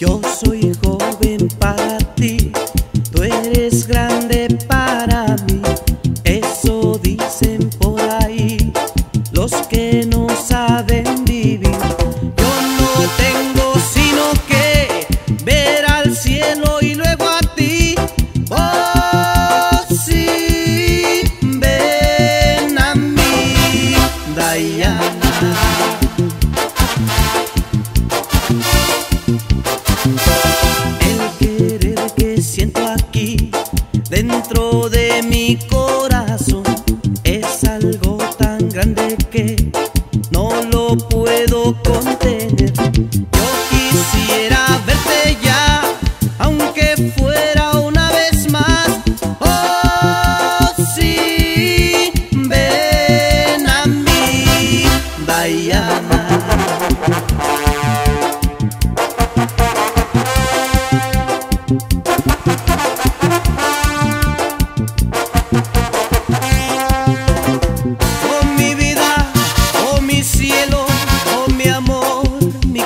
Yo soy joven para ti, tú eres grande para corazón es algo tan grande que no lo puedo contener. Yo quisiera verte ya, aunque fuera una vez más. Oh, sí, ven a mí, Diana.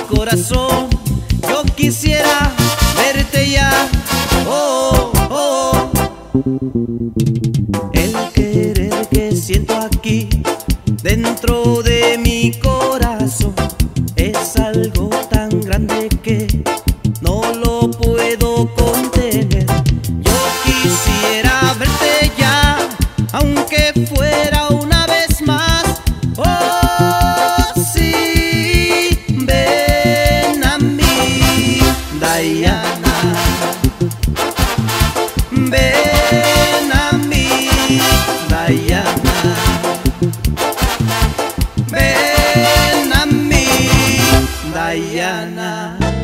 Corazón. Yo quisiera verte ya. Oh, oh. El querer que siento aquí dentro Ven a mí, Diana. Ven a mí, Diana.